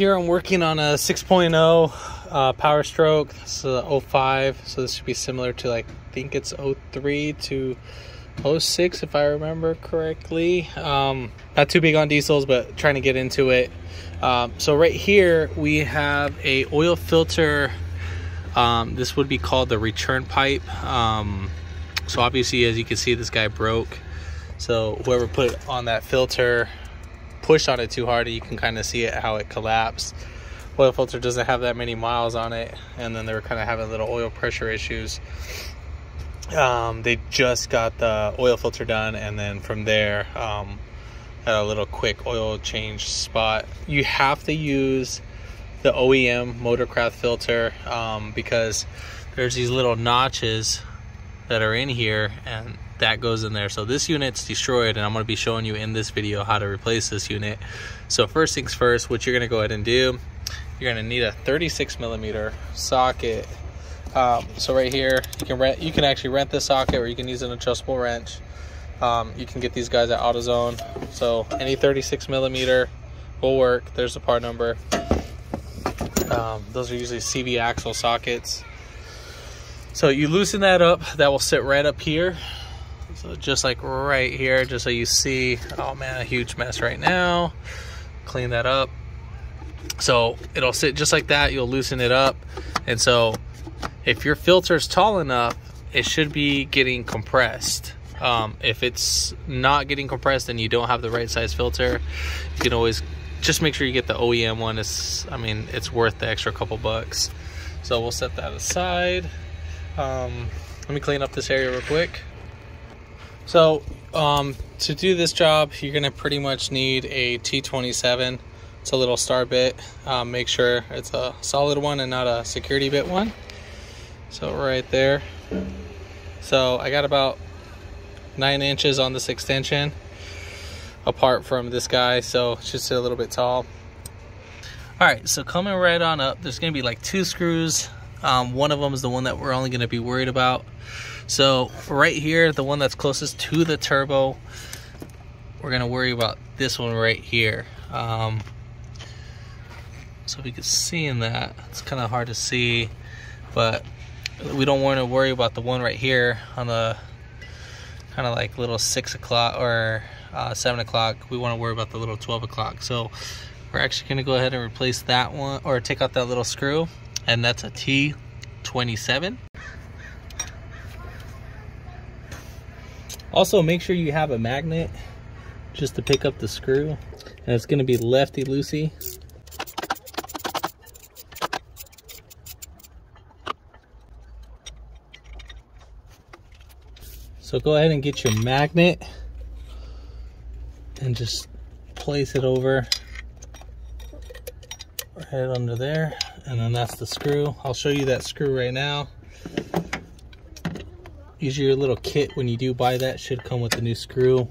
here I'm working on a 6.0 uh, Power Stroke. This is a 05, so this should be similar to like I think it's 03 to 06 if I remember correctly. Um, not too big on diesels, but trying to get into it. Um, so right here we have a oil filter. Um, this would be called the return pipe. Um, so obviously, as you can see, this guy broke. So whoever put on that filter pushed on it too hard, you can kind of see it how it collapsed. Oil filter doesn't have that many miles on it, and then they were kind of having little oil pressure issues. Um, they just got the oil filter done, and then from there, um, a little quick oil change spot. You have to use the OEM Motorcraft filter um, because there's these little notches that are in here, and that goes in there. So this unit's destroyed, and I'm going to be showing you in this video how to replace this unit. So first things first, what you're going to go ahead and do, you're going to need a 36 millimeter socket um, so right here, you can rent. You can actually rent this socket, or you can use an adjustable wrench. Um, you can get these guys at AutoZone. So any 36 millimeter will work. There's the part number. Um, those are usually CV axle sockets. So you loosen that up. That will sit right up here. So just like right here, just so you see. Oh man, a huge mess right now. Clean that up. So it'll sit just like that. You'll loosen it up, and so if your filter is tall enough, it should be getting compressed. Um, if it's not getting compressed and you don't have the right size filter, you can always just make sure you get the OEM one. It's, I mean, it's worth the extra couple bucks. So we'll set that aside. Um, let me clean up this area real quick. So um, to do this job, you're gonna pretty much need a T27. It's a little star bit. Um, make sure it's a solid one and not a security bit one. So right there. So I got about nine inches on this extension apart from this guy. So it's just a little bit tall. All right, so coming right on up, there's gonna be like two screws. Um, one of them is the one that we're only gonna be worried about. So right here, the one that's closest to the turbo, we're gonna worry about this one right here. Um, so if you can see in that, it's kind of hard to see, but we don't want to worry about the one right here on the kind of like little six o'clock or uh, seven o'clock we want to worry about the little 12 o'clock so we're actually going to go ahead and replace that one or take out that little screw and that's a T27 also make sure you have a magnet just to pick up the screw. And it's going to be lefty loosey. So go ahead and get your magnet and just place it over right under there. And then that's the screw. I'll show you that screw right now. Usually your little kit when you do buy that should come with a new screw.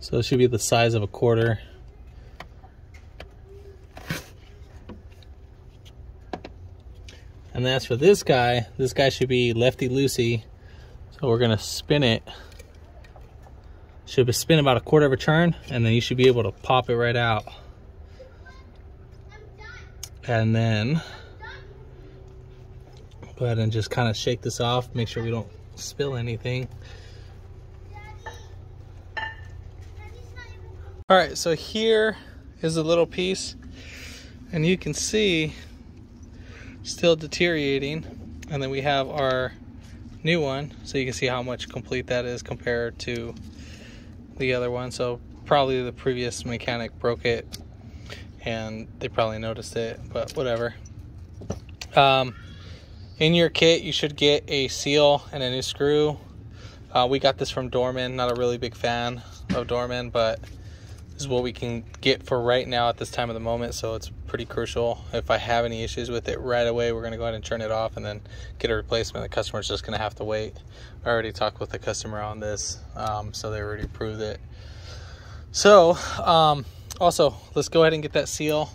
So it should be the size of a quarter. And as for this guy, this guy should be lefty loosey. So we're gonna spin it. Should spin about a quarter of a turn and then you should be able to pop it right out. And then go ahead and just kind of shake this off, make sure we don't spill anything. All right, so here is a little piece and you can see still deteriorating. And then we have our new one, so you can see how much complete that is compared to the other one. So probably the previous mechanic broke it and they probably noticed it, but whatever. Um, in your kit, you should get a seal and a new screw. Uh, we got this from Dorman. Not a really big fan of Dorman, but this is what we can get for right now at this time of the moment. So it's pretty crucial. If I have any issues with it right away, we're going to go ahead and turn it off and then get a replacement. The customer's just going to have to wait. I already talked with the customer on this, um, so they already approved it. So, um, also, let's go ahead and get that seal.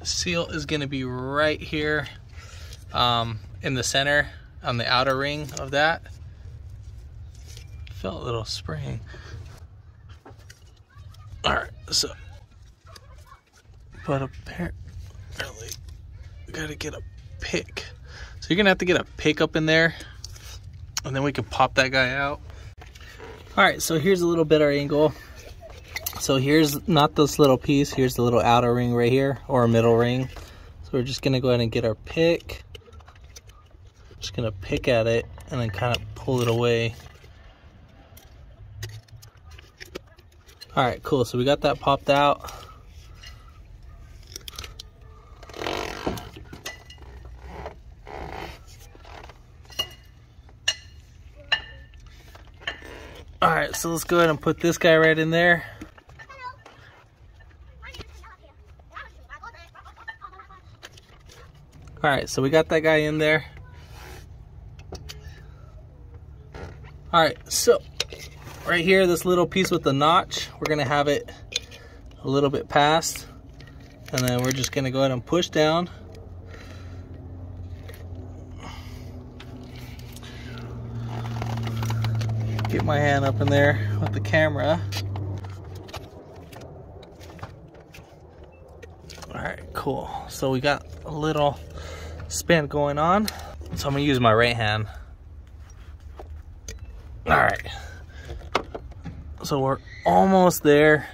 The seal is to be right here um, in the center on the outer ring of that. Felt a little spring. All right, so but apparently we gotta get a pick. So you're gonna have to get a pick up in there and then we can pop that guy out. All right, so here's a little better angle. So here's not this little piece, here's the little outer ring right here, or a middle ring. So we're just gonna go ahead and get our pick. Just gonna pick at it and then kind of pull it away. All right, cool, so we got that popped out. All right, so let's go ahead and put this guy right in there. All right, so we got that guy in there. All right, so right here, this little piece with the notch, we're gonna have it a little bit past. And then we're just gonna go ahead and push down. Get my hand up in there with the camera. All right, cool. So we got a little spin going on. So I'm gonna use my right hand. All right. So we're almost there.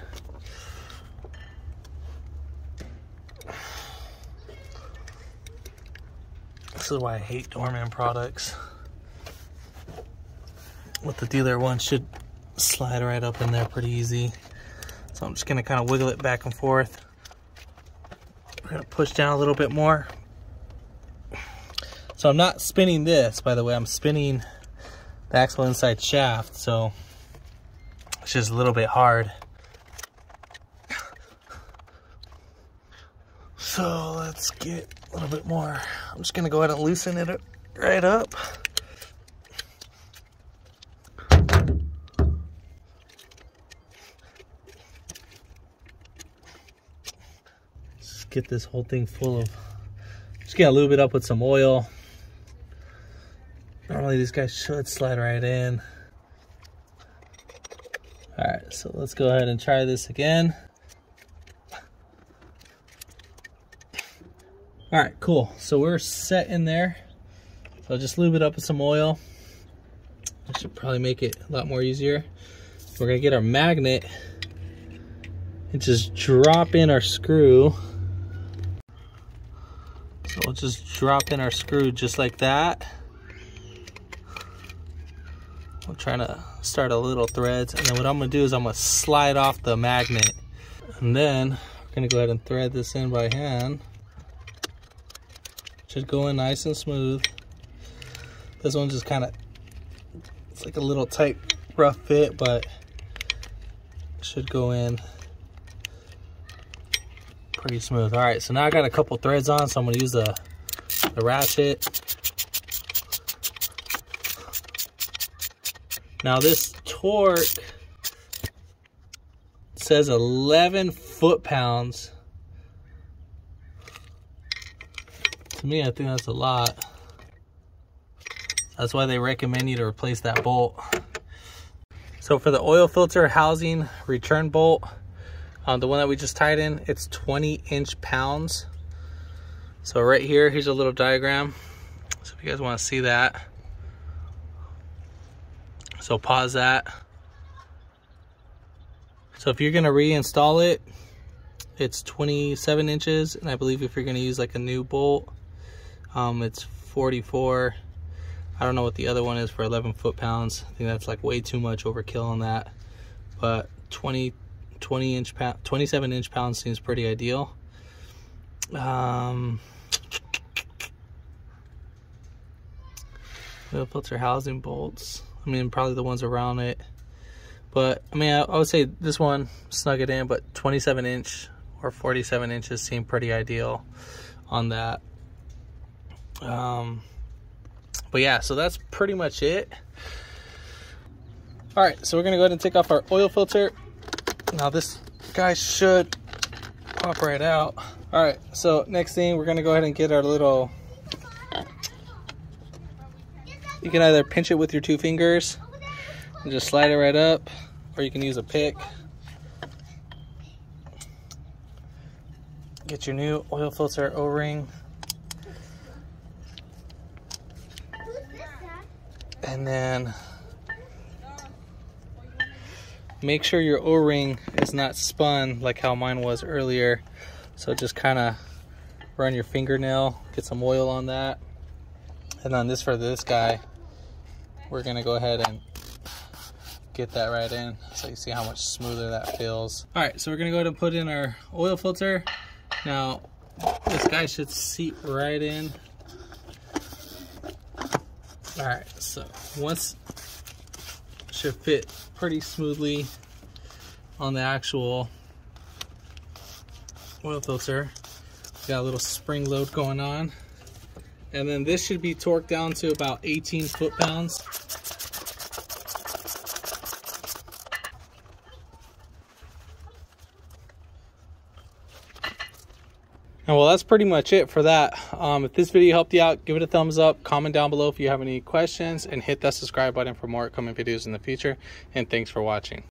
This is why I hate Dorman products. With the dealer one should slide right up in there pretty easy. So I'm just gonna kind of wiggle it back and forth. We're gonna push down a little bit more. So I'm not spinning this, by the way, I'm spinning the axle inside shaft, so it's just a little bit hard. So let's get a little bit more. I'm just gonna go ahead and loosen it right up. Just get this whole thing full of, just get a lube it up with some oil. Normally these guys should slide right in. All right, so let's go ahead and try this again. All right, cool. So we're set in there. So I'll just lube it up with some oil. That should probably make it a lot more easier. We're gonna get our magnet and just drop in our screw. So we'll just drop in our screw just like that. I'm trying to start a little threads. And then what I'm gonna do is I'm gonna slide off the magnet. And then we're gonna go ahead and thread this in by hand. Should go in nice and smooth. This one's just kind of, it's like a little tight, rough fit, but should go in pretty smooth. All right, so now I got a couple threads on, so I'm gonna use the, the ratchet Now this torque says 11 foot-pounds. To me, I think that's a lot. That's why they recommend you to replace that bolt. So for the oil filter housing return bolt, um, the one that we just tied in, it's 20 inch pounds. So right here, here's a little diagram. So if you guys wanna see that. So pause that. So if you're gonna reinstall it, it's 27 inches. And I believe if you're gonna use like a new bolt, um, it's 44. I don't know what the other one is for 11 foot pounds. I think that's like way too much overkill on that. But 20, 20 inch pound, 27 inch pounds seems pretty ideal. Um, oil filter housing bolts. I mean, probably the ones around it. But, I mean, I, I would say this one, snug it in, but 27 inch or 47 inches seem pretty ideal on that. Um, but yeah, so that's pretty much it. All right, so we're gonna go ahead and take off our oil filter. Now this guy should pop right out. All right, so next thing, we're gonna go ahead and get our little you can either pinch it with your two fingers and just slide it right up, or you can use a pick. get your new oil filter o-ring. And then make sure your o-ring is not spun like how mine was earlier. So just kind of run your fingernail get some oil on that. And then this for this guy we're gonna go ahead and get that right in so you see how much smoother that feels. All right so we're gonna go ahead and put in our oil filter. Now this guy should seat right in. All right so once should fit pretty smoothly on the actual oil filter got a little spring load going on and then this should be torqued down to about 18 foot-pounds And well, that's pretty much it for that. Um, if this video helped you out, give it a thumbs up, comment down below if you have any questions, and hit that subscribe button for more upcoming videos in the future. And thanks for watching.